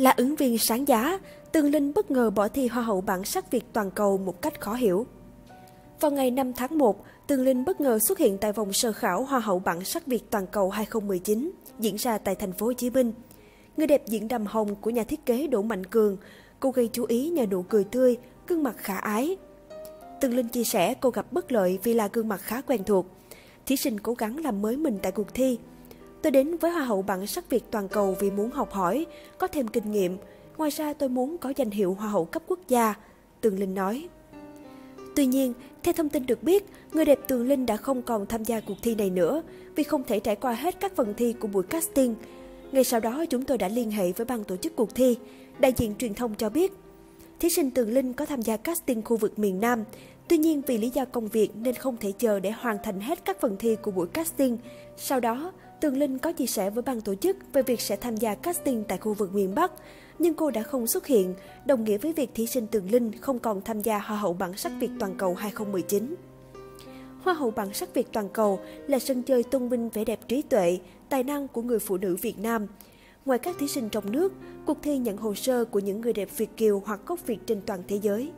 Là ứng viên sáng giá, Tường Linh bất ngờ bỏ thi Hoa hậu bản sắc Việt toàn cầu một cách khó hiểu. Vào ngày 5 tháng 1, Tường Linh bất ngờ xuất hiện tại vòng sơ khảo Hoa hậu bản sắc Việt toàn cầu 2019 diễn ra tại thành phố Hồ Chí Minh. Người đẹp diễn đầm hồng của nhà thiết kế Đỗ Mạnh Cường, cô gây chú ý nhờ nụ cười tươi, gương mặt khả ái. Tường Linh chia sẻ cô gặp bất lợi vì là gương mặt khá quen thuộc. Thí sinh cố gắng làm mới mình tại cuộc thi. Tôi đến với Hoa hậu bản sắc Việt toàn cầu vì muốn học hỏi, có thêm kinh nghiệm. Ngoài ra tôi muốn có danh hiệu Hoa hậu cấp quốc gia, Tường Linh nói. Tuy nhiên, theo thông tin được biết, người đẹp Tường Linh đã không còn tham gia cuộc thi này nữa vì không thể trải qua hết các phần thi của buổi casting. Ngay sau đó, chúng tôi đã liên hệ với ban tổ chức cuộc thi. Đại diện truyền thông cho biết, thí sinh Tường Linh có tham gia casting khu vực miền Nam. Tuy nhiên vì lý do công việc nên không thể chờ để hoàn thành hết các phần thi của buổi casting. Sau đó, Tường Linh có chia sẻ với ban tổ chức về việc sẽ tham gia casting tại khu vực miền Bắc, nhưng cô đã không xuất hiện, đồng nghĩa với việc thí sinh Tường Linh không còn tham gia Hoa hậu bản sắc Việt toàn cầu 2019. Hoa hậu bản sắc Việt toàn cầu là sân chơi tôn vinh vẻ đẹp trí tuệ, tài năng của người phụ nữ Việt Nam. Ngoài các thí sinh trong nước, cuộc thi nhận hồ sơ của những người đẹp Việt kiều hoặc gốc Việt trên toàn thế giới.